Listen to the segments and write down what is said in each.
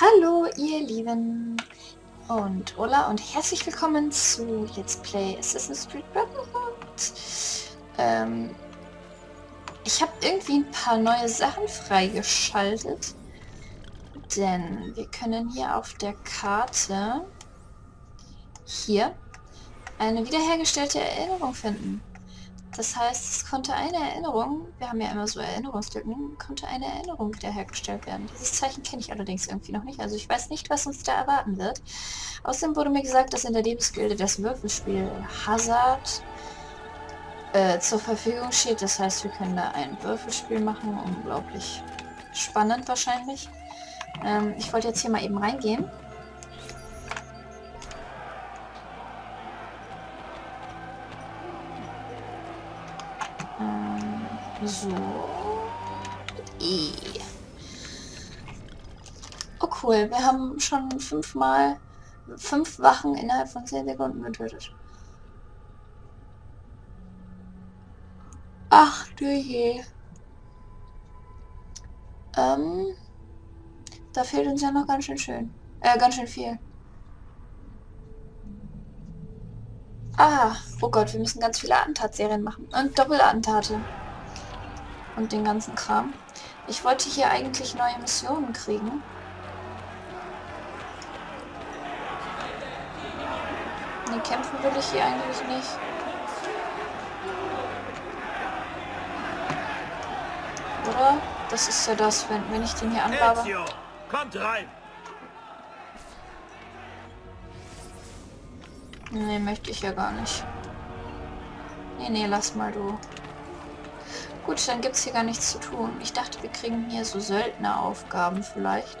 Hallo ihr Lieben und Ola und herzlich willkommen zu Let's Play Assassin's Creed Brotherhood. Ähm, ich habe irgendwie ein paar neue Sachen freigeschaltet, denn wir können hier auf der Karte hier eine wiederhergestellte Erinnerung finden. Das heißt, es konnte eine Erinnerung, wir haben ja immer so Erinnerungslücken, konnte eine Erinnerung wiederhergestellt werden. Dieses Zeichen kenne ich allerdings irgendwie noch nicht, also ich weiß nicht, was uns da erwarten wird. Außerdem wurde mir gesagt, dass in der Lebensgilde das Würfelspiel Hazard äh, zur Verfügung steht. Das heißt, wir können da ein Würfelspiel machen. Unglaublich spannend wahrscheinlich. Ähm, ich wollte jetzt hier mal eben reingehen. So. E. Oh cool, wir haben schon fünfmal fünf Wachen innerhalb von 10 Sekunden getötet. Ach du je. Ähm, da fehlt uns ja noch ganz schön schön. Äh, ganz schön viel. Ah, oh Gott, wir müssen ganz viele Attentatserien machen. Und Doppelattentate und den ganzen Kram. Ich wollte hier eigentlich neue Missionen kriegen. Nee, kämpfen will ich hier eigentlich nicht. Oder? Das ist ja das, wenn, wenn ich den hier anbabe. Kommt rein! Nee, möchte ich ja gar nicht. Nee, nee, lass mal du. Gut, dann gibt es hier gar nichts zu tun. Ich dachte, wir kriegen hier so Söldneraufgaben vielleicht.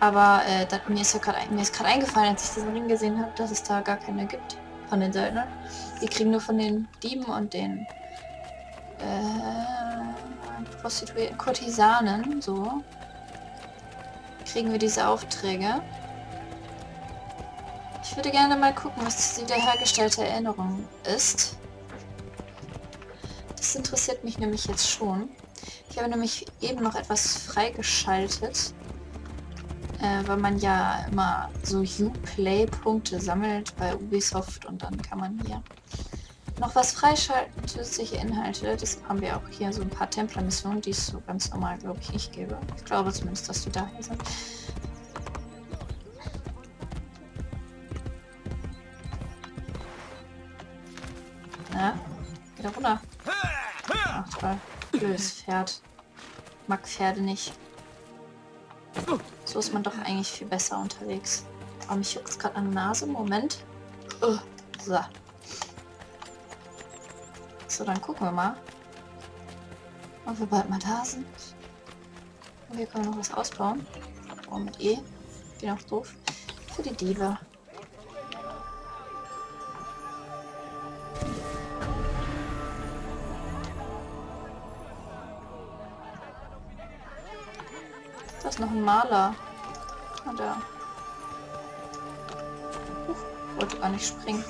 Aber äh, das, mir ist ja gerade eingefallen, als ich diesen Ring gesehen habe, dass es da gar keine gibt von den Söldnern. Wir kriegen nur von den Dieben und den äh, Prostituierten, Kurtisanen, so. Kriegen wir diese Aufträge. Ich würde gerne mal gucken, was die wiederhergestellte Erinnerung ist. Das interessiert mich nämlich jetzt schon. Ich habe nämlich eben noch etwas freigeschaltet, äh, weil man ja immer so Uplay-Punkte sammelt bei Ubisoft und dann kann man hier noch was freischalten, zusätzliche Inhalte. Das haben wir auch hier so ein paar Templer-Missionen, die es so ganz normal, glaube ich, nicht gäbe. Ich glaube zumindest, dass die da hier sind. Pferd. Mag Pferde nicht. So ist man doch eigentlich viel besser unterwegs. Aber mich juckt gerade an der Nase. Moment. So. So, dann gucken wir mal. Ob wir bald mal da sind. Und wir können noch was ausbauen. Oh, mit E. Bin auch doof. Für die Diebe. Maler. Ah, da. Huch, wollte gar nicht springen.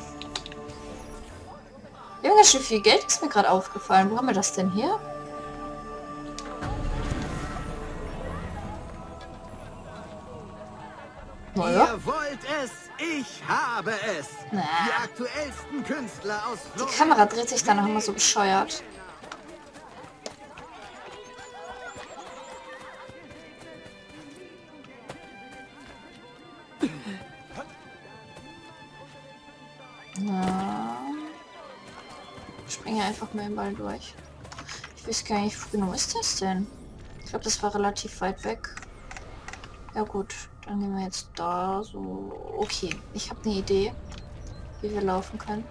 Junge, schön viel Geld ist mir gerade aufgefallen. Wo haben wir das denn hier? Naja. Ihr wollt es, ich habe es. Na. Die aktuellsten Künstler aus. Die Kamera dreht sich dann noch immer so bescheuert. Einfach mal den Ball durch. Ich weiß gar nicht, wie genau ist das denn? Ich glaube, das war relativ weit weg. Ja gut, dann gehen wir jetzt da so. Okay, ich habe eine Idee, wie wir laufen können.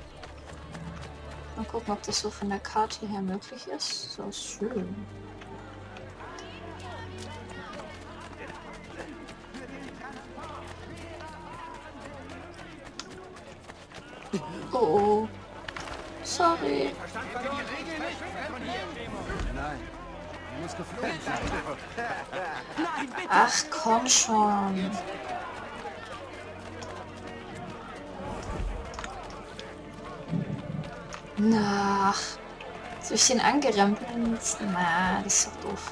Mal gucken, ob das so von der Karte her möglich ist. So schön. Oh oh. Sorry. Ach komm schon. Nach. Soll ich den angerempelt? Na, das ist doch doof.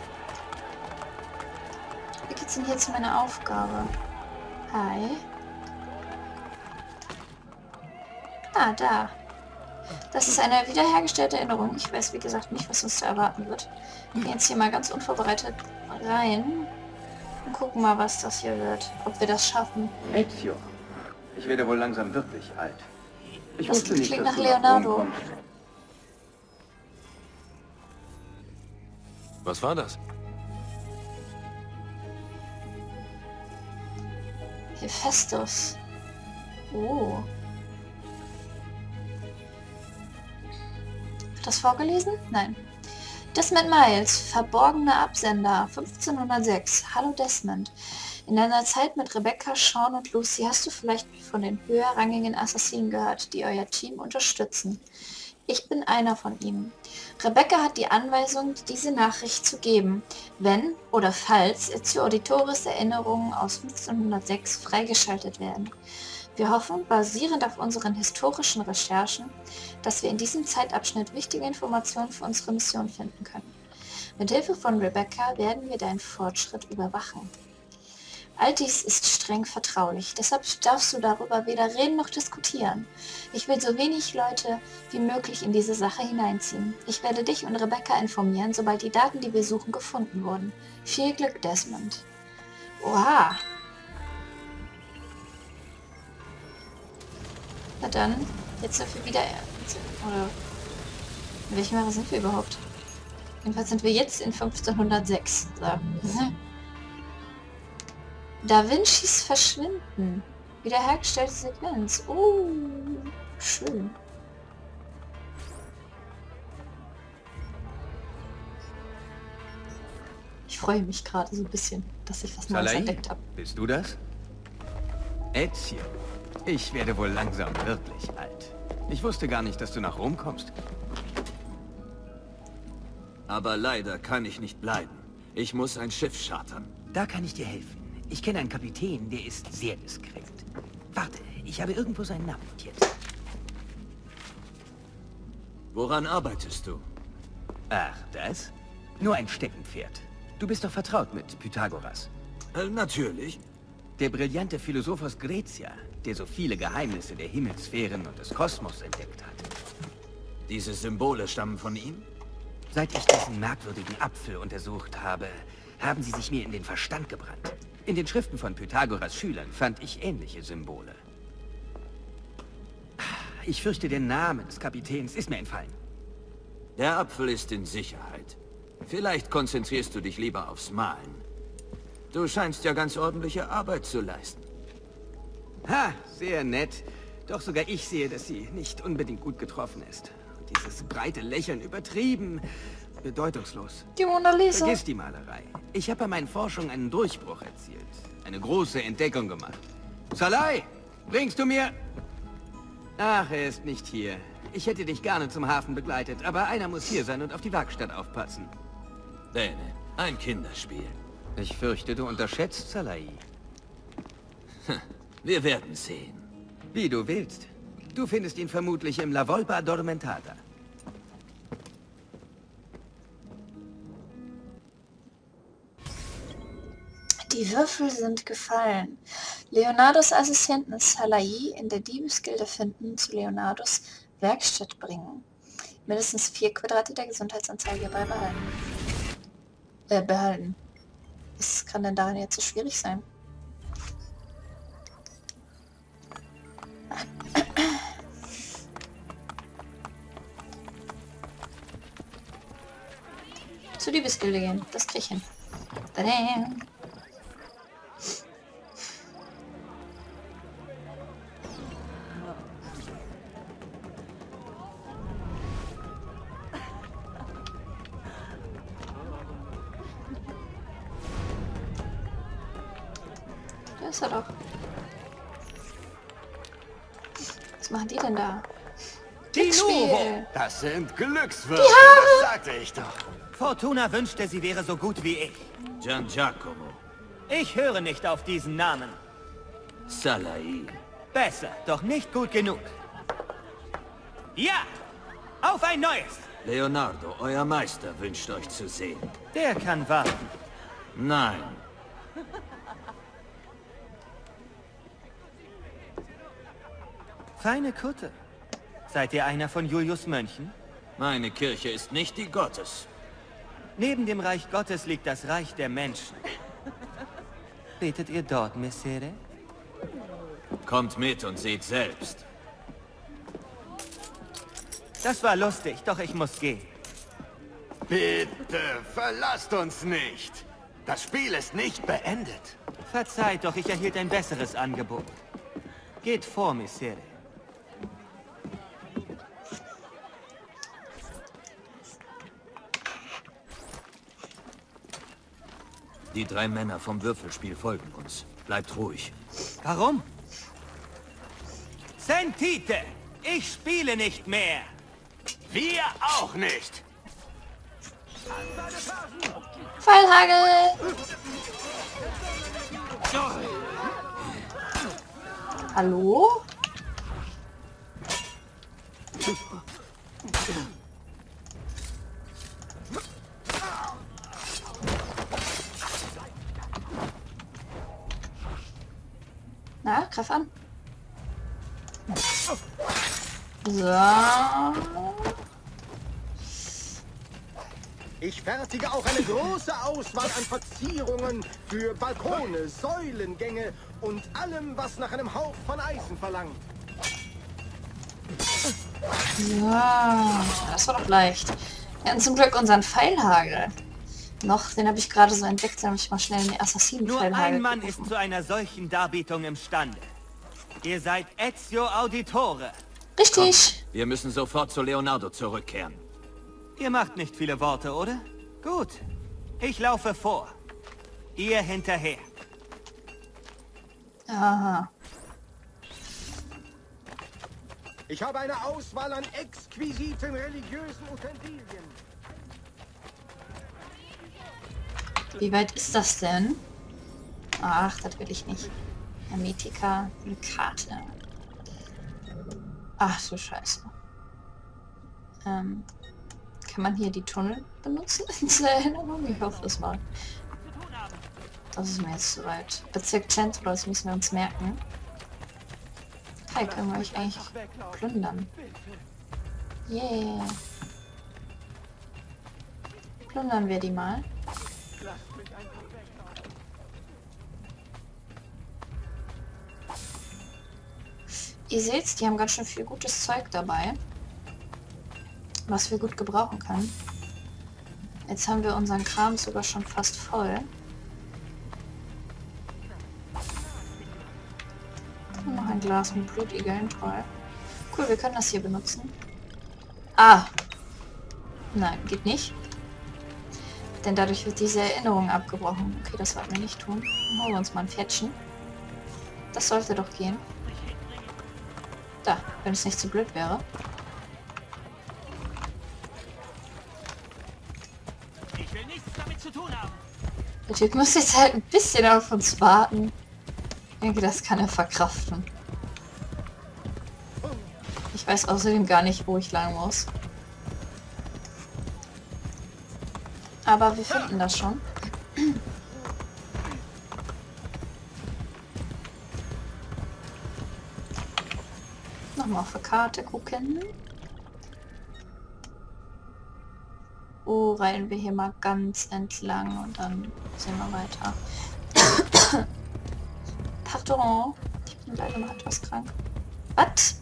Was ist denn jetzt meine Aufgabe? Hi. Ah, da. Das ist eine wiederhergestellte Erinnerung. Ich weiß, wie gesagt, nicht, was uns da erwarten wird. Wir gehen jetzt hier mal ganz unvorbereitet rein und gucken mal, was das hier wird. Ob wir das schaffen. Ezio. Ich werde wohl langsam wirklich alt. Ich das klingt nicht, nach Leonardo. Was war das? Hephaestus. Oh. Das vorgelesen? Nein. Desmond Miles, verborgener Absender, 1506. Hallo Desmond. In deiner Zeit mit Rebecca, Sean und Lucy hast du vielleicht von den höherrangigen Assassinen gehört, die euer Team unterstützen. Ich bin einer von ihnen. Rebecca hat die Anweisung, diese Nachricht zu geben, wenn oder falls Ezio Auditoris Erinnerungen aus 1506 freigeschaltet werden. Wir hoffen, basierend auf unseren historischen Recherchen, dass wir in diesem Zeitabschnitt wichtige Informationen für unsere Mission finden können. Mit Hilfe von Rebecca werden wir deinen Fortschritt überwachen. All dies ist streng vertraulich, deshalb darfst du darüber weder reden noch diskutieren. Ich will so wenig Leute wie möglich in diese Sache hineinziehen. Ich werde dich und Rebecca informieren, sobald die Daten, die wir suchen, gefunden wurden. Viel Glück, Desmond. Oha. Na dann, jetzt sind wir wieder... Oder... In welchem Jahre sind wir überhaupt? Jedenfalls sind wir jetzt in 1506. So. Da Vincis Verschwinden. Wiederhergestellte Sequenz. Oh, schön. Ich freue mich gerade so ein bisschen, dass ich was Neues entdeckt habe. Bist du das? Ezio. Ich werde wohl langsam wirklich alt. Ich wusste gar nicht, dass du nach Rom kommst. Aber leider kann ich nicht bleiben. Ich muss ein Schiff chartern. Da kann ich dir helfen. Ich kenne einen Kapitän, der ist sehr diskret. Warte, ich habe irgendwo seinen Namen notiert. Woran arbeitest du? Ach, das? Nur ein Steckenpferd. Du bist doch vertraut mit Pythagoras. Äh, natürlich. Der brillante Philosoph aus Grecia, der so viele Geheimnisse der Himmelsphären und des Kosmos entdeckt hat. Diese Symbole stammen von ihm? Seit ich diesen merkwürdigen Apfel untersucht habe, haben sie sich mir in den Verstand gebrannt. In den Schriften von Pythagoras Schülern fand ich ähnliche Symbole. Ich fürchte, der Name des Kapitäns ist mir entfallen. Der Apfel ist in Sicherheit. Vielleicht konzentrierst du dich lieber aufs Malen. Du scheinst ja ganz ordentliche Arbeit zu leisten. Ha, sehr nett. Doch sogar ich sehe, dass sie nicht unbedingt gut getroffen ist. Und dieses breite Lächeln übertrieben. Bedeutungslos. Die Mona Lisa. Vergiss die Malerei. Ich habe bei meinen Forschungen einen Durchbruch erzielt. Eine große Entdeckung gemacht. Salai, bringst du mir... Ach, er ist nicht hier. Ich hätte dich gerne zum Hafen begleitet, aber einer muss hier sein und auf die Werkstatt aufpassen. Däne, ein Kinderspiel. Ich fürchte, du unterschätzt Salai. Wir werden sehen. Wie du willst. Du findest ihn vermutlich im La Volpa Dormentata. Die Würfel sind gefallen. Leonardos Assistenten Salai in der Diebesgilde finden, zu Leonardos Werkstatt bringen. Mindestens vier Quadrate der Gesundheitsanzeige beibehalten. Äh, behalten. Was kann denn daran jetzt so schwierig sein? Zu Diebesgilde gehen. Das krieg ich hin. Tadam. sind Glückswürfe. Das sagte ich doch. Fortuna wünschte, sie wäre so gut wie ich. Gian Giacomo. Ich höre nicht auf diesen Namen. Salai. Besser, doch nicht gut genug. Ja! Auf ein neues! Leonardo, euer Meister wünscht euch zu sehen. Der kann warten. Nein. Feine Kutte. Seid ihr einer von Julius Mönchen? Meine Kirche ist nicht die Gottes. Neben dem Reich Gottes liegt das Reich der Menschen. Betet ihr dort, Messere? Kommt mit und seht selbst. Das war lustig, doch ich muss gehen. Bitte, verlasst uns nicht. Das Spiel ist nicht beendet. Verzeiht, doch ich erhielt ein besseres Angebot. Geht vor, Messere. Die drei Männer vom Würfelspiel folgen uns. Bleibt ruhig. Warum? Sentite! Ich spiele nicht mehr! Wir auch nicht. Pfeilhagel! Hallo? Greif an. So. Ich fertige auch eine große Auswahl an Verzierungen für Balkone, Säulengänge und allem, was nach einem Hauch von Eisen verlangt. Ja, das war doch leicht. Wir hatten zum Glück unseren Pfeilhagel. Noch, den habe ich gerade so entdeckt, da habe ich mal schnell den Nur Assassinen-Pfeilhagel ein Mann gerufen. ist zu einer solchen Darbietung imstande. Ihr seid Ezio Auditore. Richtig. Wir müssen sofort zu Leonardo zurückkehren. Ihr macht nicht viele Worte, oder? Gut. Ich laufe vor. Ihr hinterher. Aha. Ich habe eine Auswahl an exquisiten religiösen Utensilien. Wie weit ist das denn? Ach, das will ich nicht. Hermetika, eine Karte. Ach du Scheiße. Ähm, kann man hier die Tunnel benutzen dieser Erinnerung? Ich hoffe es mal. Das ist mir jetzt zu weit. Bezirk Centro, das müssen wir uns merken. Kai, können wir euch eigentlich plündern? Yeah. Plündern wir die mal. Ihr seht, die haben ganz schön viel gutes Zeug dabei. Was wir gut gebrauchen können. Jetzt haben wir unseren Kram sogar schon fast voll. Und noch ein Glas mit Blutigeln, toll. Cool, wir können das hier benutzen. Ah! Nein, geht nicht. Denn dadurch wird diese Erinnerung abgebrochen. Okay, das wollten wir nicht tun. Dann holen wir uns mal ein Pferdchen. Das sollte doch gehen. Da, wenn es nicht zu blöd wäre. Ich will nichts damit zu tun haben. Der Typ muss jetzt halt ein bisschen auf uns warten. Ich denke, das kann er verkraften. Ich weiß außerdem gar nicht, wo ich lang muss. Aber wir finden das schon. Nochmal auf der Karte gucken. Oh, reiten wir hier mal ganz entlang und dann sehen wir weiter. Pardon, ich bin leider noch etwas krank. Was?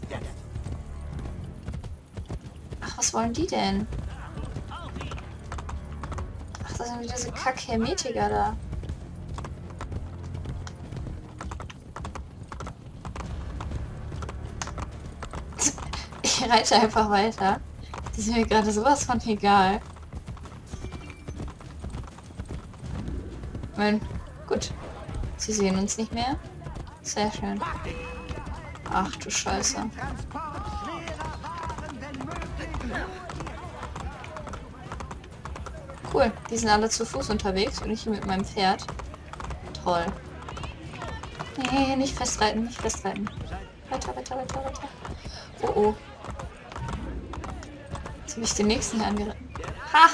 Ach, was wollen die denn? Sind diese Kack-Hermetiker da. Ich reite einfach weiter. Die sind mir gerade sowas von egal. Ich gut. Sie sehen uns nicht mehr. Sehr schön. Ach du Scheiße. Cool. Die sind alle zu Fuß unterwegs und ich hier mit meinem Pferd. Toll. Nee, nicht festreiten, nicht festreiten. Weiter, weiter, weiter, weiter. Oh oh. Jetzt habe ich den nächsten hier angeritten. Ha!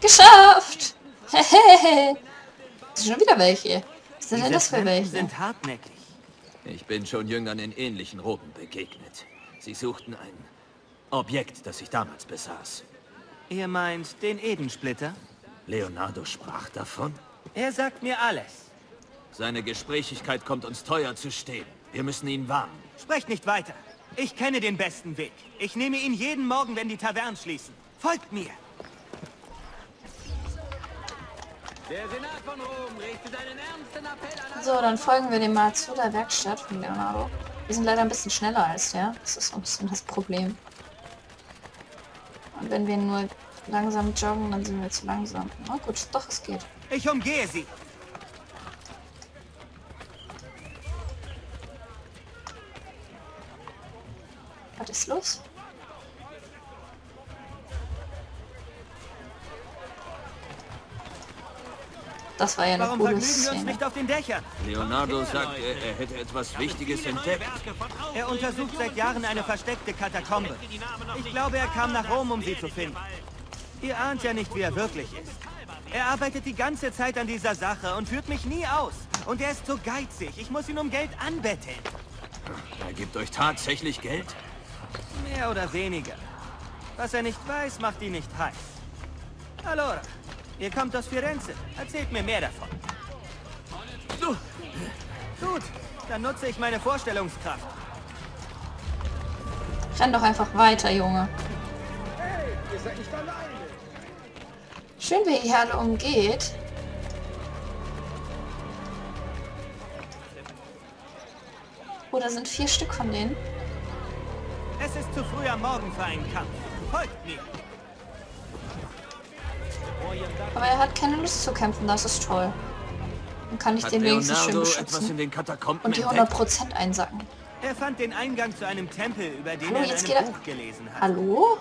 Geschafft! Hehehe. Das sind schon wieder welche. Was sind denn das für welche? sind hartnäckig. Ich bin schon Jüngern in ähnlichen Roben begegnet. Sie suchten ein Objekt, das ich damals besaß. Ihr meint den Edensplitter? Leonardo sprach davon. Er sagt mir alles. Seine Gesprächigkeit kommt uns teuer zu stehen. Wir müssen ihn warnen. Sprecht nicht weiter. Ich kenne den besten Weg. Ich nehme ihn jeden Morgen, wenn die Tavernen schließen. Folgt mir. Der Senat von Rom richtet einen ernsten Appell an So, dann folgen wir dem mal zu der Werkstatt von Leonardo. Wir sind leider ein bisschen schneller als der. Das ist ein bisschen das Problem. Und wenn wir nur langsam joggen, dann sind wir zu langsam. Na gut, doch, es geht. Ich umgehe sie. Was ist los? Das war ja eine Warum coole vergnügen wir uns Szene. nicht auf den Dächern? Leonardo sagt, er, er hätte etwas Wichtiges entdeckt. Er untersucht seit Jahren eine versteckte Katakombe. Ich glaube, er kam nach Rom, um sie zu finden. Ihr ahnt ja nicht, wie er wirklich ist. Er arbeitet die ganze Zeit an dieser Sache und führt mich nie aus. Und er ist so geizig. Ich muss ihn um Geld anbetteln. Er gibt euch tatsächlich Geld? Mehr oder weniger. Was er nicht weiß, macht ihn nicht heiß. Allora, ihr kommt aus Firenze. Erzählt mir mehr davon. Gut, dann nutze ich meine Vorstellungskraft. Renn doch einfach weiter, Junge. Hey, ihr seid nicht alleine. Schön, wie ihr alle umgeht. Oh, da sind vier Stück von denen. Es ist zu früh am Morgen für einen Kampf. Folgt mir. Aber er hat keine Lust zu kämpfen, das ist toll. Dann kann ich Hat den wenigstens schön Leonardo etwas in beschützen. den Katakomben Und die entdeckt? 100% einsacken. Er fand den Eingang zu einem Tempel, über den Hallo, er jetzt geht er- Buch gelesen hat. Hallo?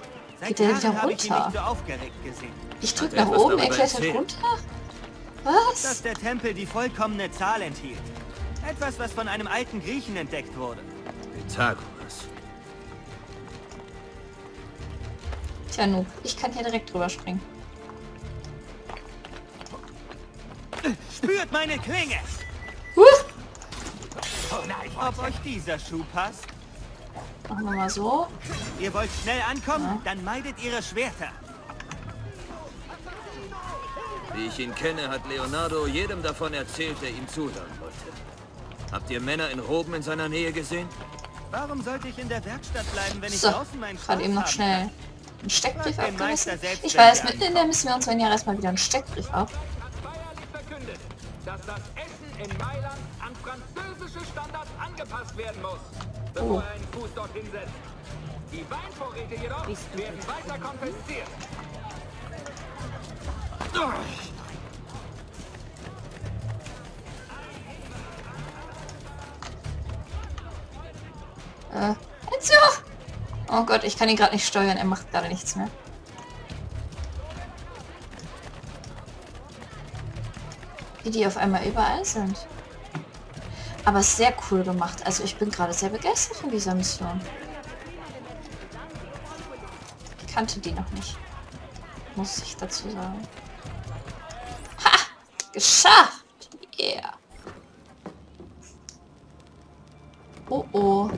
Geht der wieder habe ich ihn nicht runter? so aufgeregt gesehen. Ich drück nach oben, er klettert runter? Dass Was? der Tempel die vollkommene Zahl enthielt. Etwas, was von einem alten Griechen entdeckt wurde. Pythagoras. Tja, nu, ich kann hier direkt drüber springen. Spürt meine Klinge! Huh! Ob euch dieser Schuh passt? Machen wir mal so. Ihr wollt schnell ankommen? Dann meidet ihre Schwerter. Wie ich ihn kenne, hat Leonardo jedem davon erzählt, der ihm zuhören wollte. Habt ihr Männer in Roben in seiner Nähe gesehen? Warum sollte ich in der Werkstatt bleiben, wenn ich So, draußen meinen gerade eben noch schnell einen Steckbrief abgerissen. Ich weiß, mitten in der müssen wir uns wenn ja erstmal wieder einen Steckbrief ab. Dass das Essen in Mailand an französische Standards angepasst werden muss, bevor Oh. er einen Fuß dorthin setzt. Die Weinvorräte jedoch werden weiter konfisziert. Äh, Ezio! Oh Gott, ich kann ihn gerade nicht steuern, er macht gerade nichts mehr. Wie die auf einmal überall sind. Aber sehr cool gemacht. Also ich bin gerade sehr begeistert von dieser Mission. Ich kannte die noch nicht. Muss ich dazu sagen. Ha! Geschafft! Yeah! Oh oh.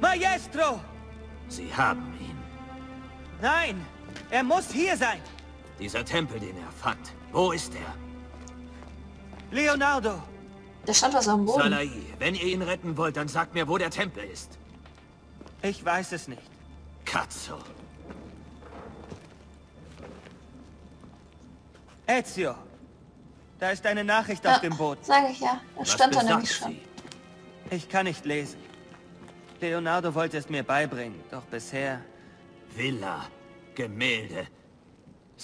Maestro! Sie haben ihn. Nein! Er muss hier sein! Dieser Tempel, den er fand. Wo ist er? Leonardo! Da stand was am Boden. Salai, wenn ihr ihn retten wollt, dann sagt mir, wo der Tempel ist. Ich weiß es nicht. Katzo. Ezio! Da ist eine Nachricht Ja, auf dem Boden. Sage ich ja. Da Was stand da nämlich schon. sie? Ich kann nicht lesen. Leonardo wollte es mir beibringen, doch bisher... Villa, Gemälde.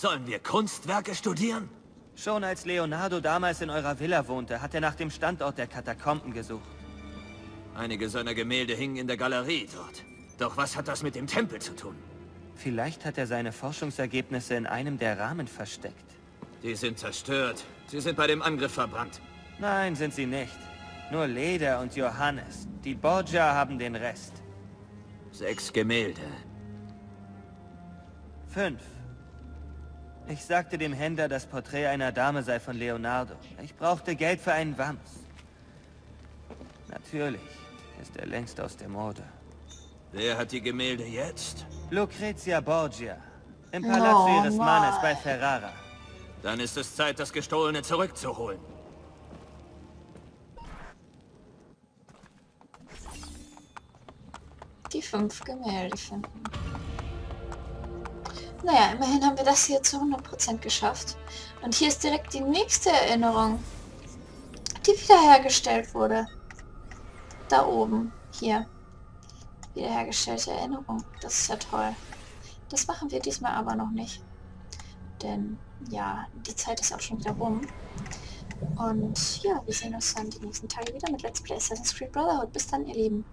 Sollen wir Kunstwerke studieren? Schon als Leonardo damals in eurer Villa wohnte, hat er nach dem Standort der Katakomben gesucht. Einige seiner Gemälde hingen in der Galerie dort. Doch was hat das mit dem Tempel zu tun? Vielleicht hat er seine Forschungsergebnisse in einem der Rahmen versteckt. Die sind zerstört. Sie sind bei dem Angriff verbrannt. Nein, sind sie nicht. Nur Leder und Johannes. Die Borgia haben den Rest. Sechs Gemälde. Fünf. Ich sagte dem Händler, das Porträt einer Dame sei von Leonardo. Ich brauchte Geld für einen Wams. Natürlich ist er längst aus der Mode. Wer hat die Gemälde jetzt? Lucrezia Borgia. Im Palazzo Oh, ihres Mannes Mann. bei Ferrara. Dann ist es Zeit, das Gestohlene zurückzuholen. Die fünf Gemälde finden. Naja, immerhin haben wir das hier zu 100% geschafft. Und hier ist direkt die nächste Erinnerung, die wiederhergestellt wurde. Da oben. Hier. Wiederhergestellte Erinnerung. Das ist ja toll. Das machen wir diesmal aber noch nicht. Denn, ja, die Zeit ist auch schon wieder rum. Und ja, wir sehen uns dann die nächsten Tage wieder mit Let's Play Assassin's Creed Brotherhood. Bis dann, ihr Lieben.